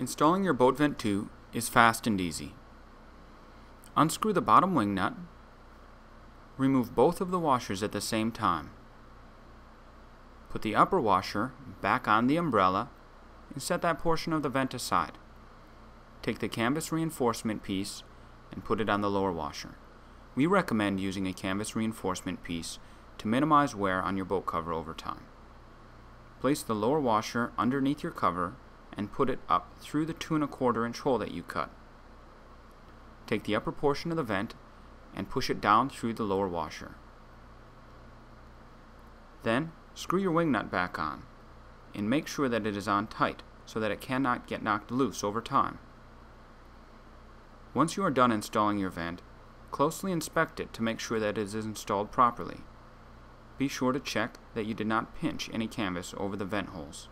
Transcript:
Installing your boat vent 2 is fast and easy. Unscrew the bottom wing nut. Remove both of the washers at the same time. Put the upper washer back on the umbrella and set that portion of the vent aside. Take the canvas reinforcement piece and put it on the lower washer. We recommend using a canvas reinforcement piece to minimize wear on your boat cover over time. Place the lower washer underneath your cover and put it up through the two and a quarter inch hole that you cut. Take the upper portion of the vent and push it down through the lower washer. Then screw your wing nut back on and make sure that it is on tight so that it cannot get knocked loose over time. Once you are done installing your vent, closely inspect it to make sure that it is installed properly. Be sure to check that you did not pinch any canvas over the vent holes.